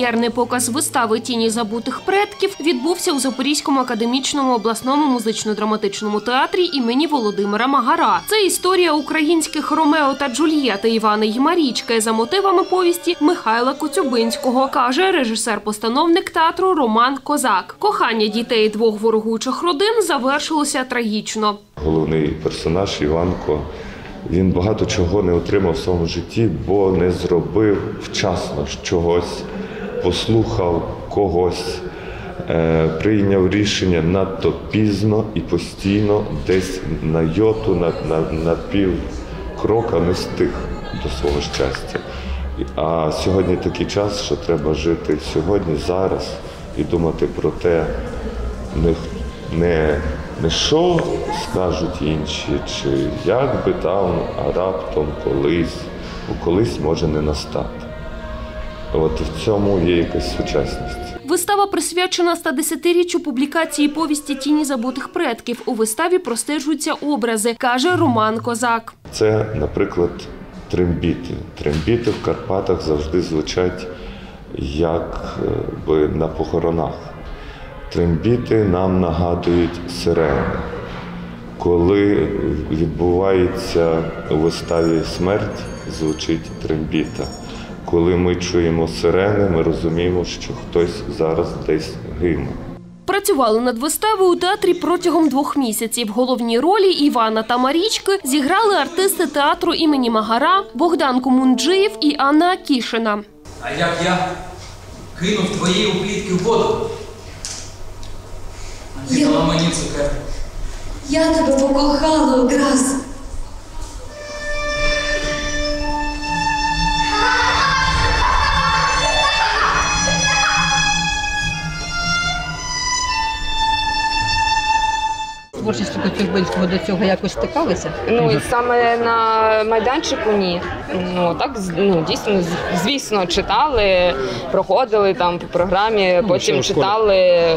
Прем'єрний показ вистави Тіні забутих предків відбувся у Запорізькому академічному обласному музично-драматичному театрі імені Володимира Магара. Це історія українських Ромео та Джульєти Івана й Марічки за мотивами повісті Михайла Коцюбинського, каже режисер-постановник театру Роман Козак. Кохання дітей двох ворогуючих родин завершилося трагічно. Головний персонаж Іванко. Він багато чого не отримав в своєму житті, бо не зробив вчасно чогось, послухав когось, е, прийняв рішення надто пізно і постійно десь на йоту, на, на, на пів крока не встиг до свого щастя. А сьогодні такий час, що треба жити сьогодні, зараз і думати про те, не, не, не що скажуть інші, чи як би там, а раптом колись, бо колись може не настати. От в цьому є якась сучасність. Вистава присвячена 110-річчю публікації повісті Тіні забутих предків. У виставі простежуються образи, каже Роман Козак. Це, наприклад, трембіти. Трембіти в Карпатах завжди звучать як би на похоронах. Трембіти нам нагадують сирени. Коли відбувається у виставі смерть, звучить трембіта. Коли ми чуємо сирени, ми розуміємо, що хтось зараз десь гине. Працювали над виставою у театрі протягом двох місяців. Головні ролі Івана та Марічки зіграли артисти театру імені Магара Богдан Кумунджиєв і Анна Акішина. А як я кинув твої уплітки в воду? А ти дала мені цукерку. Я тебе покохала одразу. Творчістю Коцюбинського до цього якось стикалися? Ну і саме на майданчику ні. Ну так ну, дійсно, звісно, читали, проходили там по програмі, потім читали е,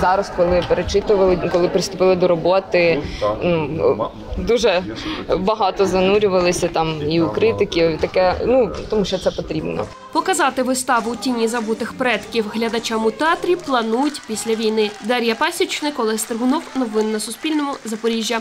зараз, коли перечитували, коли приступили до роботи. ну, Дуже багато занурювалися там і у критиків, і таке. Ну тому що це потрібно. Показати виставу Тіні забутих предків глядачам у театрі планують після війни. Дар'я Пасічник, Олег Стригунов. Новини на Суспільному. Запоріжжя.